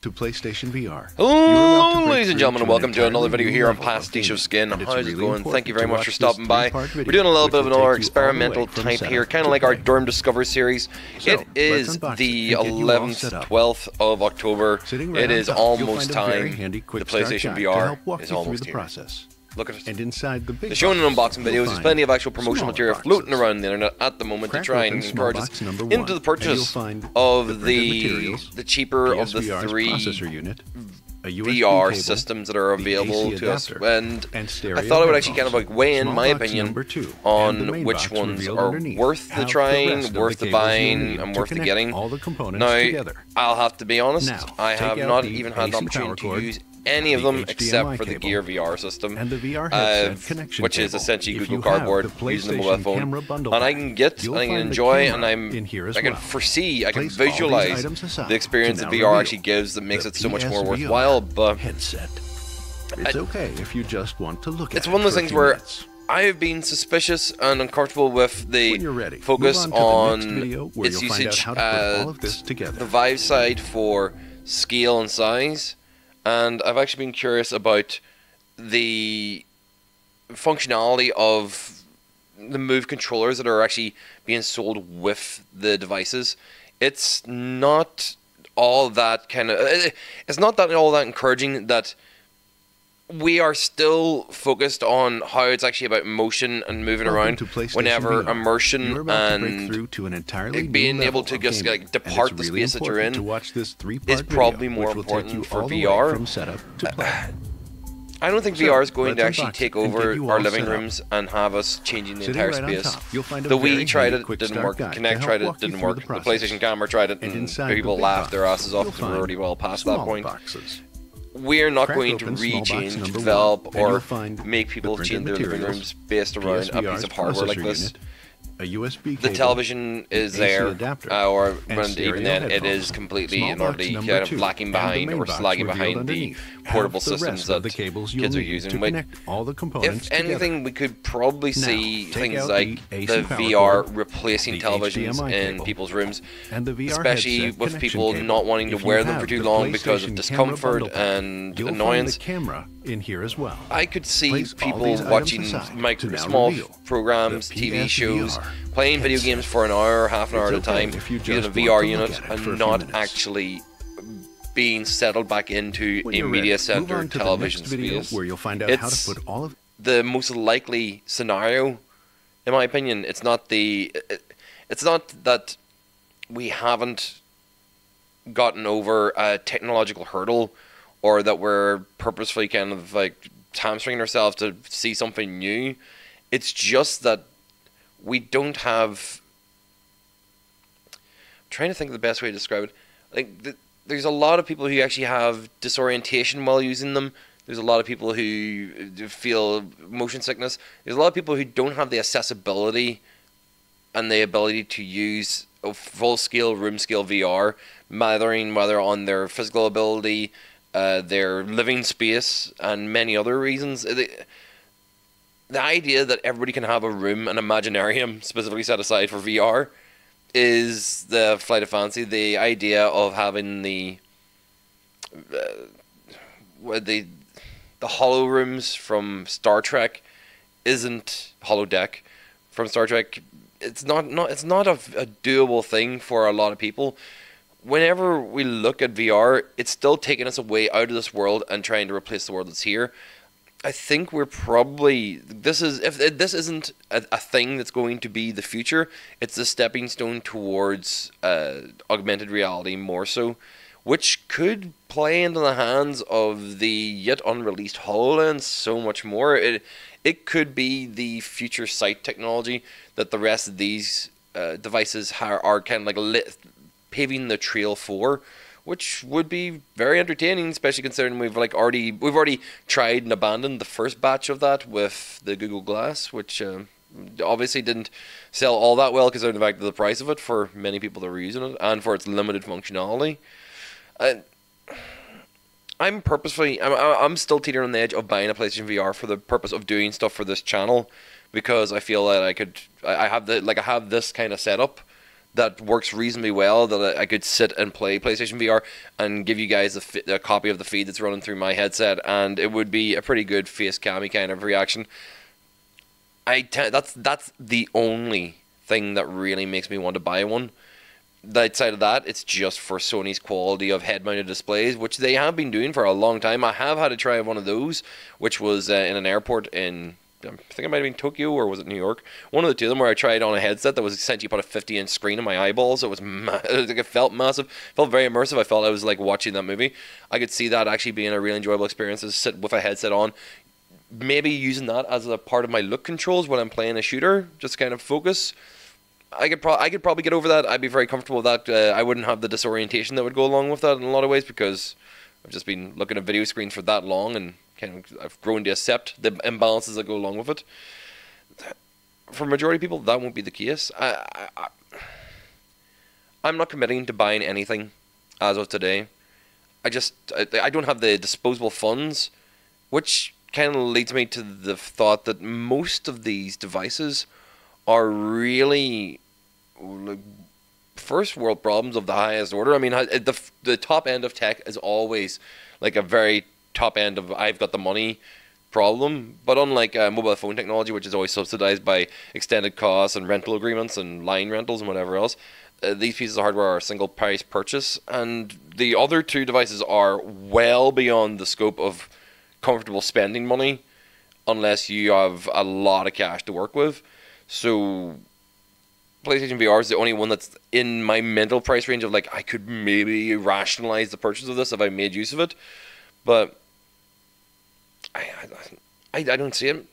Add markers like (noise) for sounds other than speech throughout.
to PlayStation VR. Hello, ladies and gentlemen, and welcome to another video here on Pastiche of Skin. How's it going? Thank you very much for stopping by. We're doing a little bit of another experimental type here, kind of like our Derm Discover series. So, it is the it and get you all 11th, 12th of October. It is almost find a very time. The PlayStation VR is through almost the here. process. Look at it. And inside the big The showing and unboxing videos. There's plenty of actual promotional material floating around the internet at the moment to try and encourage us into the purchase of the the cheaper of the three processor unit, VR cable, systems that are available to us, and, and I thought I would actually kind of like weigh in my opinion two, on which ones are worth the have the trying, worth the the buying, and worth the getting. all the components Now, together. I'll have to be honest, Now, I have not even had the opportunity to use any of the them except for the Gear VR system, and the VR uh, headset connection which is essentially If Google you Cardboard using the mobile phone, bundle and I can get, and I can enjoy, and I'm, in here as I can well. foresee, I can Place visualize the experience that VR actually gives that makes it so much more worthwhile. But headset. It's I- okay if you just want to look at it's one of those things where minutes. I have been suspicious and uncomfortable with the ready, focus on the video its you'll find out usage how all at of this together. the Vive side for scale and size, and I've actually been curious about the functionality of the Move controllers that are actually being sold with the devices. It's not all that kind of. It's not that all that encouraging that we are still focused on how it's actually about motion and moving Welcome around whenever VR. immersion You're about to break and to an being able to just, gaming, like, depart the really space that you're in to watch this is probably more which will take you important for VR. from setup to uh, play. (sighs) I don't think So, VR is going to actually take it and get over our living rooms and have us changing the Sitting entire right space. top, you'll find a The Wii tried it, didn't work. Kinect tried it, didn't work. the The. PlayStation camera tried it, And and people laughed box, their asses off because we're already well past that point. boxes. We're not Crack going to open small box rechange, one, develop, or make people change their living materials, rooms based around a piece of hardware like this. unit, a USB The television is there, adapter, uh, or even then, it headphones. completely and number kind of lacking behind or box slagging behind the portable the systems of that the cables kids are using. to connect all the components if together. anything, we could probably see take things like the the VR cord, replacing the televisions HDMI in cable, people's rooms, and the VR especially with people cable. not wanting to If you wear them for too long because of discomfort and annoyance. Camera in here as well. I could see people watching to now small programs, TV PSVR playing video games for an hour or half an hour at a time using a VR want to look unit at it for a and not actually being settled back into When a media ready, center television space. where you'll find out how It's- to put all of the most likely scenario, in my opinion. It's not the. it- It's not that we haven't gotten over a technological hurdle, or that we're purposefully kind of like hamstringing ourselves to see something new. It's just that we don't have. I'm trying to think of the best way to describe it. Like th- there's a lot of people who actually have disorientation while using them. There's a lot of people who uh, feel motion sickness. There's a lot of people who don't have the accessibility and the ability to use a full scale room scale VR, mattering whether on their physical ability, uh, their living space, and many other reasons. The, the idea that everybody can have a room, an imaginarium specifically set aside for VR, is the flight of fancy. The idea of having the uh, the the hollow rooms from Star Trek isn't holodeck from Star Trek. It's not not it's not a, a doable thing for a lot of people. Whenever we look at VR, it's still taking us away out of this world and trying to replace the world that's here. I think we're probably this is if this isn't a, a thing that's going to be the future. It's a stepping stone towards uh, augmented reality more so, which could play into the hands of the yet unreleased Hololens so much more. It it could be the future sight technology that the rest of these uh, devices are, are kind of like lit, paving the trail for which would be very entertaining, especially considering we've like already we've already tried and abandoned the first batch of that with the Google Glass, which uh, obviously didn't sell all that well considering the fact of the price of it for many people that were using it and for its limited functionality. I'm purposefully I'm I'm still teetering on the edge of buying a PlayStation VR for the purpose of doing stuff for this channel because I feel that I could I have the like I have this kind of setup that works reasonably well that I could sit and play PlayStation VR and give you guys a, fi- a copy of the feed that's running through my headset, and it would be a pretty good face cammy kind of reaction. I te- that's that's the only thing that really makes me want to buy one. Outside of that, it's just for Sony's quality of head-mounted displays, which they have been doing for a long time. I have had to try one of those, which was uh, in an airport in I think it might have been Tokyo or was it New York? One of the two of them where I tried on a headset that was essentially put a 50 inch screen in my eyeballs. It was (laughs) ma- like it felt massive, felt very immersive. I felt I was like watching that movie. I could see that actually being a really enjoyable experience to sit with a headset on. Maybe using that as a part of my look controls when I'm playing a shooter, just kind of focus. I could pro- I could probably get over that. I'd be very comfortable with that. Uh, I wouldn't have the disorientation that would go along with that in a lot of ways because I've just been looking at video screens for that long and kind of I've grown to accept the imbalances that go along with it. For majority of people, that won't be the case. I, I, I'm not committing to buying anything as of today. I just I, I don't have the disposable funds, which kind of leads me to the thought that most of these devices are really first world problems of the highest order. I mean, the the top end of tech is always like a very top end of I've got the money problem. But unlike uh, mobile phone technology, which is always subsidized by extended costs and rental agreements and line rentals and whatever else, uh, these pieces of hardware are single price purchase, and the other two devices are well beyond the scope of comfortable spending money, unless you have a lot of cash to work with. So PlayStation VR is the only one that's in my mental price range of like I could maybe rationalize the purchase of this if I made use of it, but I I, I don't see it.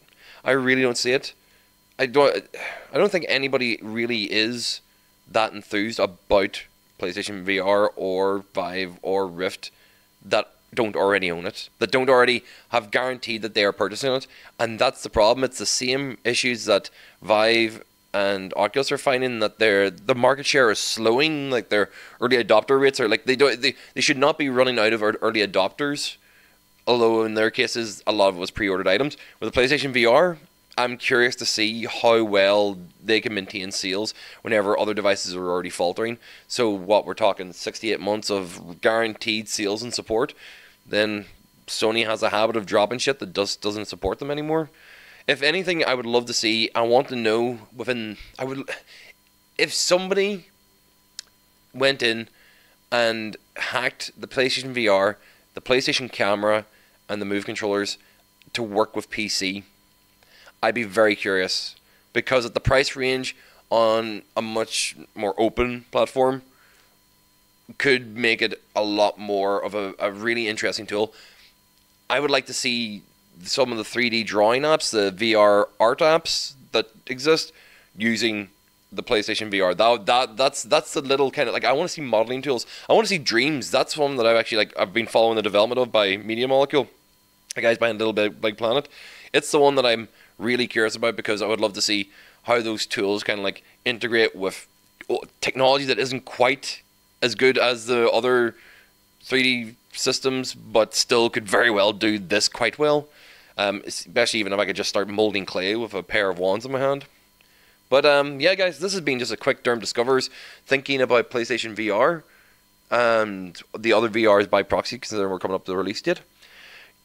I really don't see it. I don't. I don't think anybody really is that enthused about PlayStation VR or Vive or Rift that don't already own it, that don't already have guaranteed that they are purchasing it, and that's the problem. It's the same issues that Vive and Oculus are finding that their the market share is slowing. Like their early adopter rates are like they don't they, they should not be running out of early adopters. Although in their cases a lot of it was pre-ordered items. With the PlayStation VR, I'm curious to see how well they can maintain sales whenever other devices are already faltering. So what we're talking 68 months of guaranteed sales and support, then Sony has a habit of dropping shit that just doesn't support them anymore. If anything, I would love to see. I want to know within. I would, if somebody went in and hacked the PlayStation VR, the PlayStation camera, and the Move controllers to work with PC, I'd be very curious because at the price range on a much more open platform could make it a lot more of a, a really interesting tool. I would like to see some of the 3D drawing apps, the VR art apps that exist, using the PlayStation VR. That that that's that's the little kind of like I want to see modeling tools. I want to see Dreams. That's one that I've actually like I've been following the development of by Media Molecule. The guys behind Little Big Big Planet. It's the one that I'm really curious about because I would love to see how those tools kind of like integrate with technology that isn't quite as good as the other 3D systems, but still could very well do this quite well. Um, especially even if I could just start molding clay with a pair of wands in my hand. But um, yeah, guys, this has been just a quick Derm Discovers thinking about PlayStation VR and the other VRs by proxy, considering we're coming up to the release date.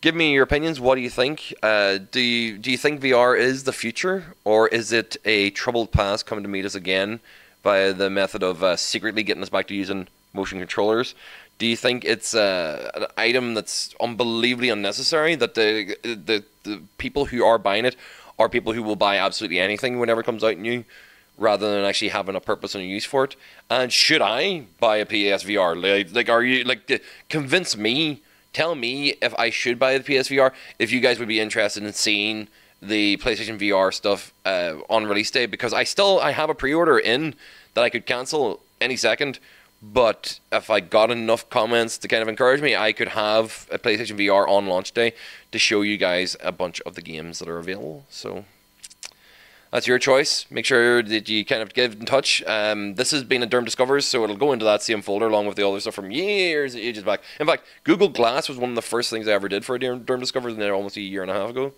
Give me your opinions. What do you think? Uh, do you do you think VR is the future, or is it a troubled past coming to meet us again via the method of uh, secretly getting us back to using motion controllers? Do you think it's uh, an item that's unbelievably unnecessary? That the, the the people who are buying it are people who will buy absolutely anything whenever it comes out new, rather than actually having a purpose and a use for it? And should I buy a PSVR? Like, like are you like convince me? Tell me if I should buy the PSVR. If you guys would be interested in seeing the PlayStation VR stuff uh, on release day, because I still I have a pre-order in that I could cancel any second. But if I got enough comments to kind of encourage me, I could have a PlayStation VR on launch day to show you guys a bunch of the games that are available. So that's your choice. Make sure that you kind of get in touch. Um, this has been a Derm Discovers, so it'll go into that same folder along with the other stuff from years, ages back. In fact, Google Glass was one of the first things I ever did for a Derm, Derm Discovers, and then almost a year and a half ago.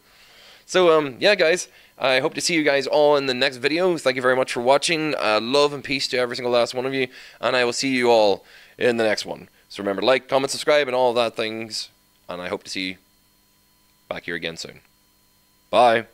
So um, yeah, guys, I hope to see you guys all in the next video. Thank you very much for watching. Uh, love and peace to every single last one of you, and I will see you all in the next one. So remember, like, comment, subscribe, and all that things. And I hope to see you back here again soon. Bye.